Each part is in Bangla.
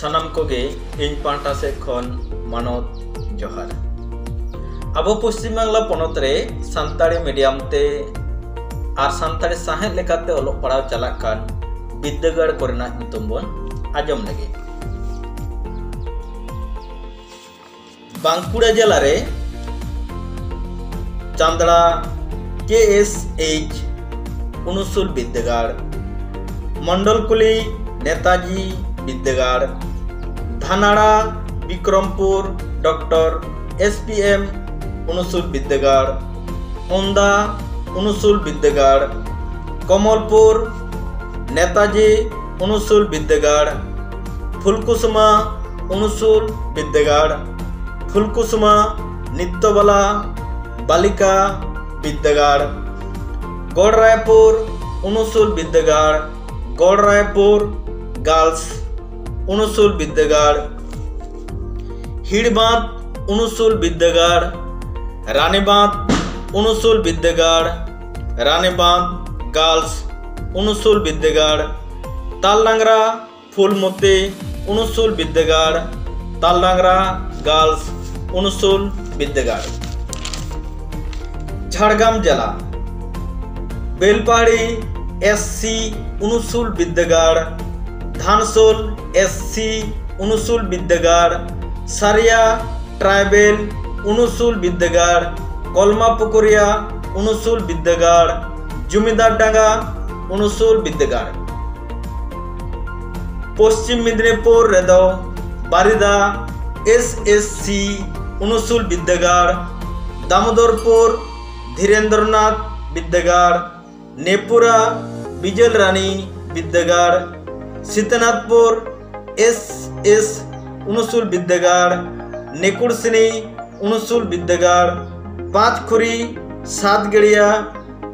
ᱥᱟᱱᱟᱢ ᱠᱚᱜᱮ ᱤᱧ ᱯᱟᱦᱴᱟ ᱥᱮᱫ ᱠᱷᱚᱱ ᱢᱟᱱᱚᱛ ᱡᱚᱦᱟᱨ ᱟᱵᱚ ᱯᱚᱥᱪᱤᱢ ᱵᱟᱝᱞᱟ ᱯᱚᱱᱚᱛ ᱨᱮ ᱥᱟᱱᱛᱟᱲᱤ ᱢᱤᱰᱤᱭᱟᱢ ᱛᱮ ᱟᱨ ᱥᱟᱱᱛᱟᱲᱤ ᱥᱟᱶᱦᱮᱫ ᱞᱮᱠᱟᱛᱮ ᱚᱞᱚᱜ ᱯᱟᱲᱦᱟᱣ ᱪᱟᱞᱟᱜ ᱠᱟᱱ ᱵᱤᱫᱽᱫᱟᱹᱜᱟᱲ ᱠᱚᱨᱮᱱᱟᱜ ᱧᱩᱛᱩᱢ ᱵᱚᱱ ᱟᱸᱡᱚᱢ ᱞᱮᱜᱮ ᱵᱟᱸᱠᱩᱲᱟ ᱡᱮᱞᱟ ᱨᱮ চান্দড়া K S H অনুসুল বিদ্যাগাড় মণ্ডলকুলি Netaji বিদ্যাগাড় Dhanara, Bikrampur, doctor S P M অনুসুল বিদ্যাগাড় ওন্দা অনুসুল বিদ্যাগাড় কমলপুর নেতাজি অনুসুল বিদ্যাগাড় ফুলকুসুমা অনুসুল বিদ্যাগাড় ফুলকুসুমা নিত্যবালা বালিকা বিদ্যাগাড় গড় রায়পুর অনুসুল বিদ্যাগাড় গড় রায়পুর গার্লস অনুসুল বিদ্যাগাড় হিড়বাঁধ, অনুসুল বিদ্যাগাড় রানীবাঁধ অনুসুল বিদ্যাগাড় রানীবাঁধ গার্লস, অনুসুল বিদ্যাগাড় তালডাংরা, ফুলমতি, অনুসুল বিদ্যাগাড় তালডাংরা, গার্লস, অনুসুল বিদ্যাগাড় ঝাড়গ্রাম জেলা। বেলপাহাড়ি এসসি অনুসুল বিদ্যাগাড় ধানসোল এসসি অনুসুল বিদ্যাগাড় সারিয়া ট্রাইবেল অনুসুল বিদ্যাগাড় কলমাপুকুরিয়া অনুসুল বিদ্যাগাড় জমিদারডাঙ্গা অনুসুল বিদ্যাগাড় পশ্চিম মেদিনীপুর রেদো বারিদা এস এস সি অনুসুল বিদ্যাগাড় দামোদরপুর, ধীরেন্দ্রনাথ বিদ্যাগাড় নেপুরা বিজল রানী বিদ্যাগাড় সীতানাথপুর এস এস অনুসুল বিদ্যাগাড় নেকুড়সিনী অনুসুল বিদ্যাগাড় পাঁচখুরি সাতগড়িয়া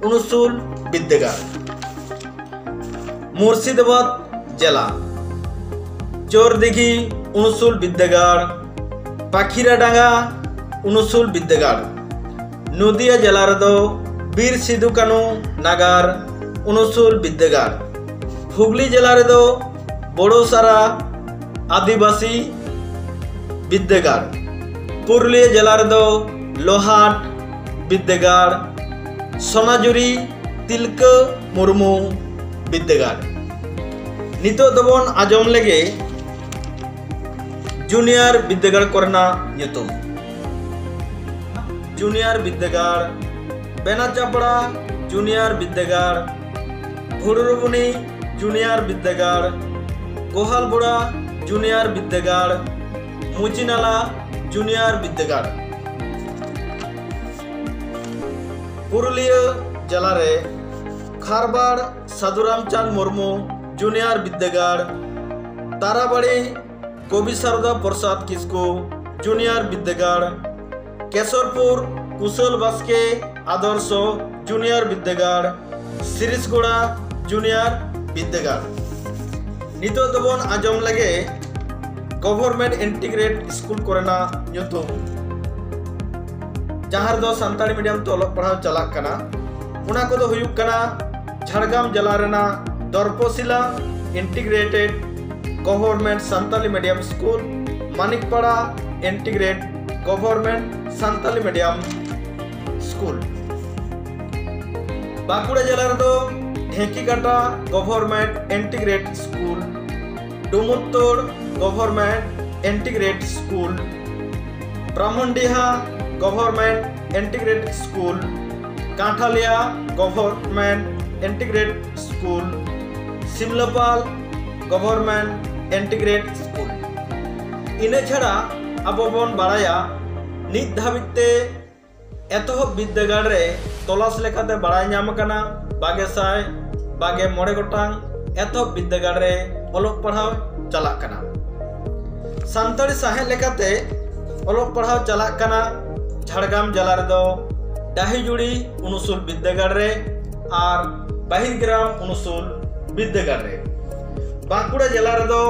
অনুসুল বিদ্যাগাড় মুর্শিদাবাদ জেলা। চোরদিঘি অনুসুল বিদ্যাগাড় পাখিরাডাঙ্গা অনুসুল বিদ্যাগাড় নদিয়া জেলা রেদো বীর সিধু কানু নাগার অনুসুল বিদ্যাগাড় ಹುಗ್ಲಿ ಜಿಲ್ಲಾರದು বড় সারা আদিবাসী বিদ্যাগার। পুরুলিয়া জেলার দো লোহাট বিদ্যাগার সোনাজুরি তিলক, মুরমু বিদ্যাগার। নিত দবন আজম লেগে জুনিয়র বিদ্যাগার করনা নিতুম জুনিয়র বিদ্যাগার বেনাচাপড়া জুনিয়র বিদ্যাগার ভুরুরুবুনি ভুড়ুরবুনি জুনিয়র বিদ্যাগাড় গোহালবোড়া জুনিয়র বিদ্যাগাড় মুচিনালা জুনিয়র বিদ্যাগাড় পুরুলিয়া জেলারে খারবাড় সাধুরামচাঁদ মুর্মু জুনিয়র বিদ্যাগাড় তারাবাড়ি কবি সারদা প্রসাদ কিসকু জুনিয়র বিদ্যাগাড় কেশরপুর কুশল বাস্কে আদর্শ জুনিয়র বিদ্যাগাড় সিরিসগোড়া জুনিয়র विद्यागार नित बन आज़म लगे गवर्नमेंट इंटीग्रेट स्कूल कोरेना को जहाँ दो सानी मीडियम तो अलग पढ़ा चलना होना झाड़ग्राम जिला दर्पशिला इंटीग्रेटेड गवर्नमेंट सानी medium school Manikpara integrate government सानी मीडियम स्कूल बाकुड़ा जिला Dhekikata government integrate school Dumuttar government integrate school, Brahmandiha government integrate school, Kanthalia government integrate school, Simlapal government integrate school. ইনে ছাড়া আববন বাড়াইয়া নিত ধাবিতে এতহব বিদ্যাগাড় তলাশ লেখাতে বাড়াই নাম বাগেসায় ᱵᱟᱜᱮ ᱢᱚᱬᱮ ᱜᱚᱴᱟᱝ ᱮᱛᱚᱦᱚᱵ ᱵᱤᱫᱽᱫᱟᱹᱜᱟᱲ ᱨᱮ ᱚᱞᱚᱜ ᱯᱟᱲᱦᱟᱣ ᱪᱟᱞᱟᱜ ᱠᱟᱱᱟ ᱥᱟᱱᱛᱟᱲᱤ ᱥᱟᱶᱦᱮᱫ ᱞᱮᱠᱟᱛᱮ ᱚᱞᱚᱜ ᱯᱟᱲᱦᱟᱣ ᱪᱟᱞᱟᱜ ᱠᱟᱱᱟ ᱡᱷᱟᱲᱜᱨᱟᱢ ᱡᱮᱞᱟ ᱨᱮᱫᱚ ᱰᱟᱹᱦᱤᱡᱩᱲᱤ ᱩᱱᱩᱥᱩᱞ ᱵᱤᱫᱽᱫᱟᱹᱜᱟᱲ ᱨᱮ ᱟᱨ ᱵᱟᱦᱤᱨᱜᱨᱟᱢ ᱩᱱᱩᱥᱩᱞ ᱵᱤᱫᱽᱫᱟᱹᱜᱟᱲ ᱨᱮ ᱵᱟᱸᱠᱩᱲᱟ ᱡᱮᱞᱟ ᱨᱮᱫᱚ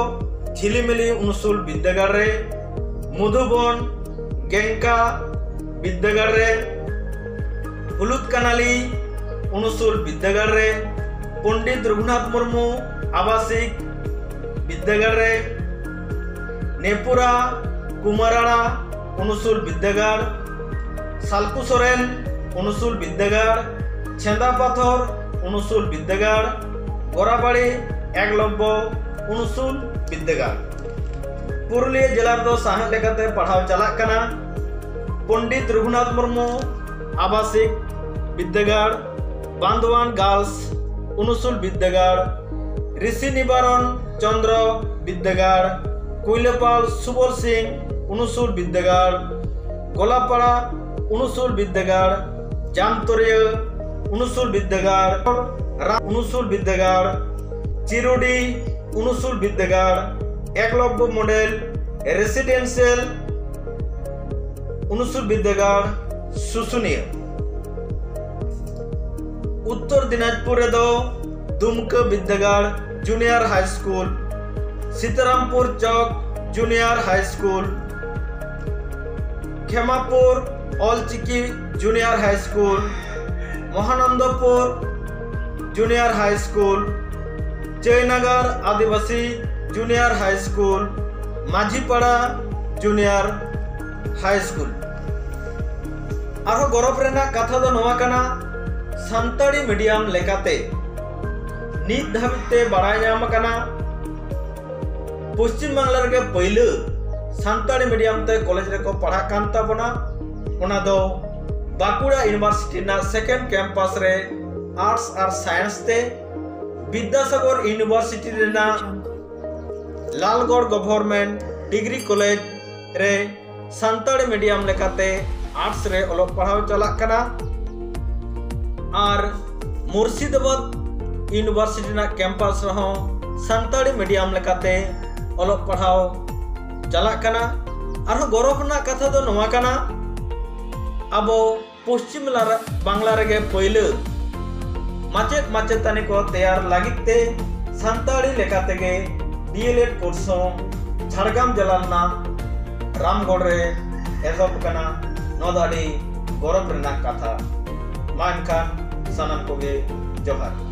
ঝিলিমিলি উনসুল বিদ্যাগার রে মধুবন গেঙ্কা বিদ্যাগার রে হলুদ কানালি উনসুল বিদ্যাগার রে পণ্ডিত রঘুনাথ মুর্মু আবাসিক বিদ্যাগারে, নেপুরা, কুমারাড়া অনুসুল বিদ্যাগার, সালকু সোরেন অনুসুল বিদ্যাগার ছেঁদা পাথর অনুসুল বিদ্যাগার গোড়াবাড়ি একলব্য অনুসুল বিদ্যাগার। পুরুলিয়া জেলার দো সাহেব লেখাতে পড়াও চালাক কানা। পণ্ডিত রঘুনাথ মুর্মু আবাসিক বিদ্যাগার বান্দওয়ান গার্লস অনুসুল বিদ্যাগার, ঋষি নিবারণ চন্দ্র বিদ্যাগার, কৈলপাল সুবল সিং অনুসুল বিদ্যাগার, গোলাপাড়া অনুসুল বিদ্যাগার, জামতরিয়া অনুসুল বিদ্যাগার অনুসুল বিদ্যাগার, চিরুডি অনুসুল বিদ্যাগার, একলব্য মডেল, রেসিডেন্সিয়াল অনুসুল বিদ্যাগার, শুশুনিয়া। উত্তর দিনাজপুরে দো দুমক বিদ্যাগড় junior high school, Sitarampur Chak junior high school, Khemapur Olchiki junior high school, Mahanandapur junior high school, Joynagar Adivasi junior high school, Majhipara junior high school. ᱟᱨᱦᱚᱸ ᱜᱚᱨᱚᱵᱽ ᱨᱮᱱᱟᱜ ᱠᱟᱛᱷᱟ ᱫᱚ ᱱᱚᱣᱟ ᱠᱟᱱᱟ ᱥᱟᱱᱛᱟᱲᱤ ᱢᱤᱰᱤᱭᱟᱢ ᱞᱮᱠᱟᱛᱮ ᱱᱤᱛ ᱫᱷᱟᱹᱵᱤᱡ ᱛᱮ ᱵᱟᱲᱟᱭ ᱧᱟᱢ ᱟᱠᱟᱱᱟ ᱯᱚᱥᱪᱤᱢ ᱵᱟᱝᱞᱟ ᱨᱮᱜᱮ ᱯᱳᱭᱞᱳ ᱥᱟᱱᱛᱟᱲᱤ ᱢᱤᱰᱤᱭᱟᱢ ᱛᱮ ᱠᱚᱞᱮᱡᱽ ᱨᱮᱠᱚ ᱯᱟᱲᱦᱟᱜ ᱠᱟᱱ ᱛᱟᱵᱚᱱᱟ ᱚᱱᱟ ᱫᱚ ᱵᱟᱸᱠᱩᱲᱟ ᱤᱭᱩᱱᱤᱵᱷᱟᱨᱥᱤᱴᱤ ᱨᱮᱱᱟᱜ ᱥᱮᱠᱮᱱᱰ ᱠᱮᱢᱯᱟᱥ ᱨᱮ ᱟᱨᱴᱥ ᱟᱨ ᱥᱟᱭᱮᱱᱥ ᱛᱮ ᱵᱤᱫᱽᱫᱟᱥᱟᱜᱚᱨ ᱤᱭᱩᱱᱤᱵᱷᱟᱨᱥᱤᱴᱤ ᱨᱮᱱᱟᱜ ᱞᱟᱞᱜᱚᱲ ᱜᱚᱵᱷᱚᱨᱱᱢᱮᱱᱴ ᱰᱤᱜᱽᱨᱤ ᱠᱚᱞᱮᱡᱽ ᱨᱮ ᱥᱟᱱᱛᱟᱲᱤ ᱢᱤᱰᱤᱭᱟᱢ ᱞᱮᱠᱟᱛᱮ ᱟᱨᱴᱥ ᱨᱮ ᱚᱞᱚᱜ ᱯᱟᱲᱦᱟᱣ ᱪᱟᱞᱟᱜ ᱠᱟᱱᱟ ᱟᱨ ᱢᱩᱨᱥᱤᱫᱟᱵᱟᱫ ᱤᱭᱩᱱᱤᱵᱷᱟᱨᱥᱤᱴᱤ ᱨᱮᱱᱟᱜ ᱠᱮᱢᱯᱟᱥ ᱨᱮᱦᱚᱸ ᱥᱟᱱᱛᱟᱲᱤ ᱢᱤᱰᱤᱭᱟᱢ ᱞᱮᱠᱟᱛᱮ ᱚᱞᱚᱜ ᱯᱟᱲᱦᱟᱣ ᱪᱟᱞᱟᱜ ᱠᱟᱱᱟ ᱟᱨᱦᱚᱸ ᱜᱚᱨᱚᱵᱽ ᱨᱮᱱᱟᱜ ᱠᱟᱛᱷᱟ ᱫᱚ ᱱᱚᱣᱟ ᱠᱟᱱᱟ ᱟᱵᱚ ᱯᱚᱥᱪᱤᱢ ᱵᱟᱝᱞᱟ ᱨᱮᱜᱮ ᱯᱳᱭᱞᱳ ᱢᱟᱪᱮᱫ ᱢᱟᱪᱮᱛᱟᱹᱱᱤ ᱠᱚ ᱛᱮᱭᱟᱨ ᱞᱟᱹᱜᱤᱫ ᱛᱮ ᱥᱟᱱᱛᱟᱲᱤ ᱞᱮᱠᱟ ᱛᱮᱜᱮ ᱰᱤᱮᱞᱮᱰ ᱠᱳᱨᱥ ᱦᱚᱸ ᱡᱷᱟᱲᱜᱨᱟᱢ ᱡᱮᱞᱟ ᱨᱮᱱᱟᱜ ᱨᱟᱢᱜᱚᱲ ᱨᱮ ᱮᱦᱚᱵ ᱟᱠᱟᱱᱟ ᱱᱚᱣᱟ ᱫᱚ ᱟᱹᱰᱤ ᱜᱚᱨᱚᱵᱽ ᱨᱮᱱᱟᱜ ᱠᱟᱛᱷᱟ ᱢᱟ ᱮᱱᱠᱷᱟᱱ इंसान को गए जौहर।